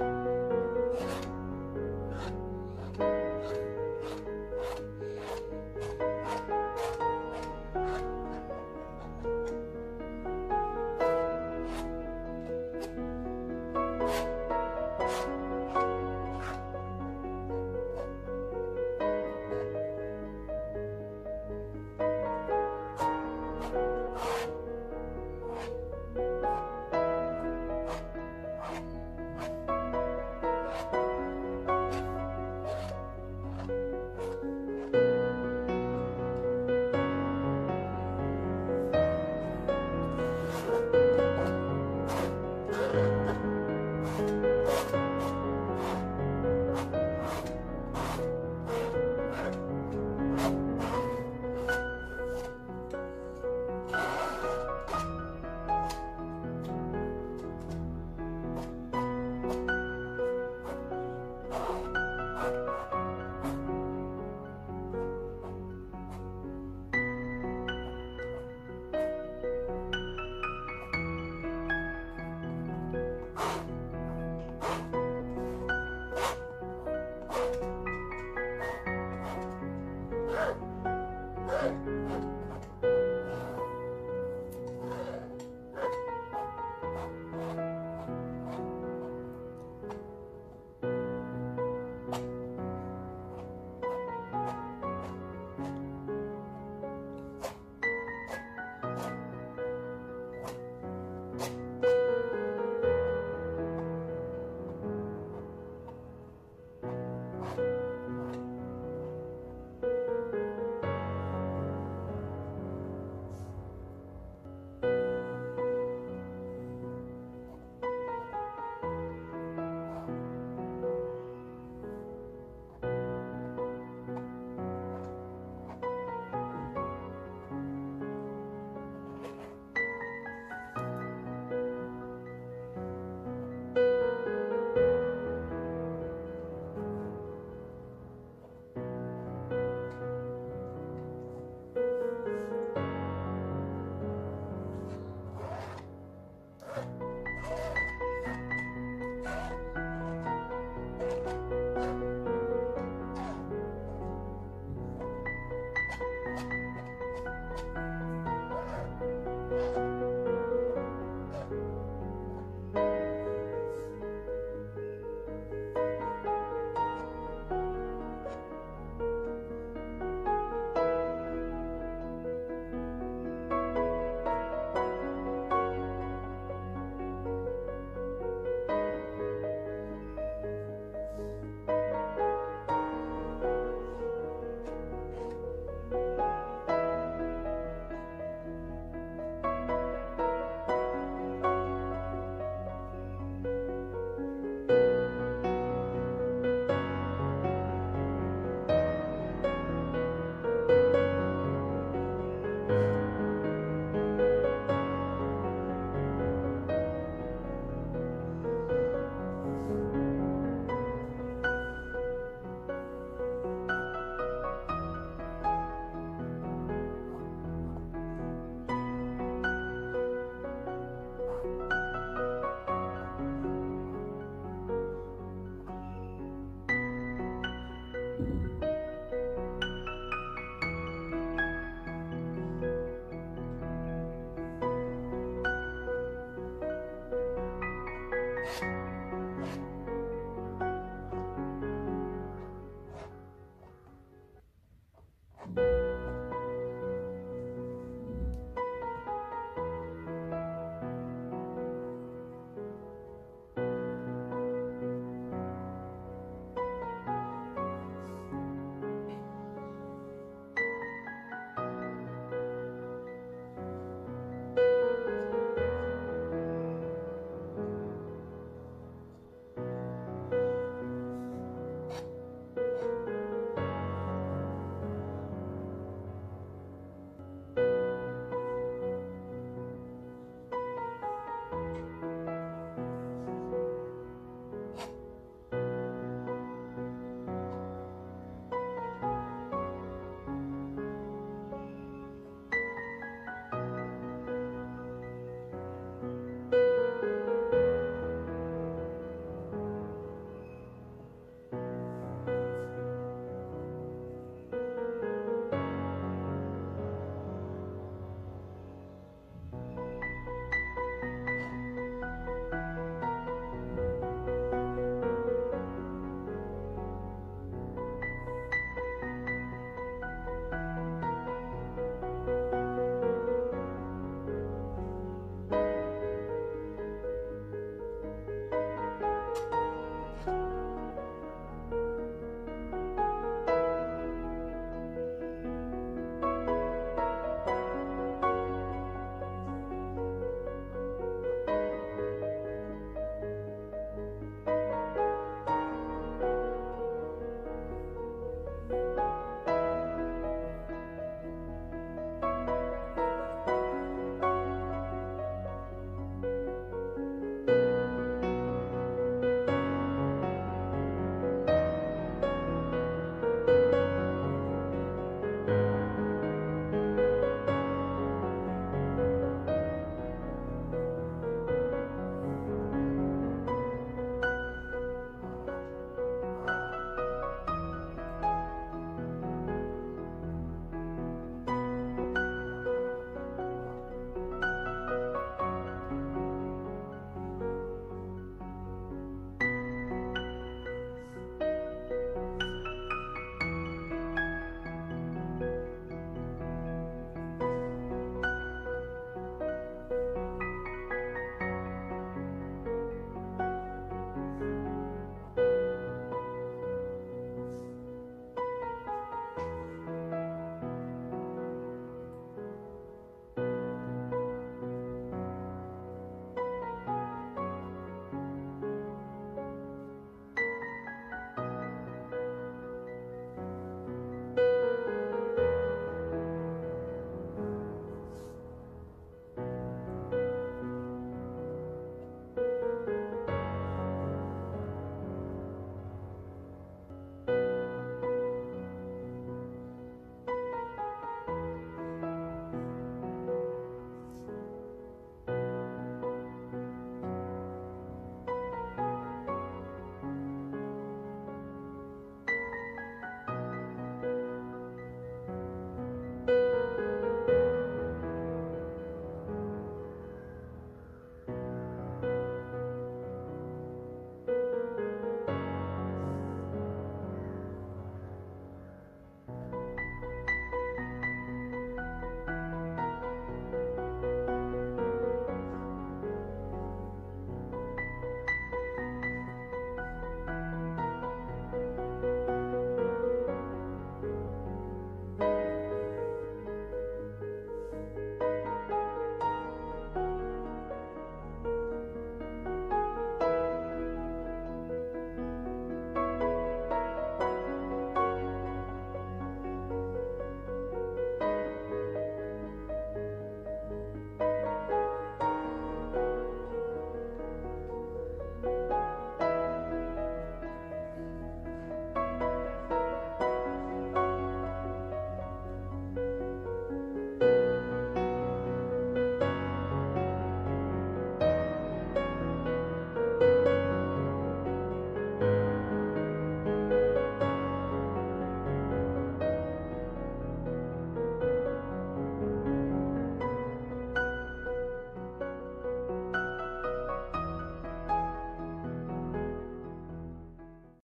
you.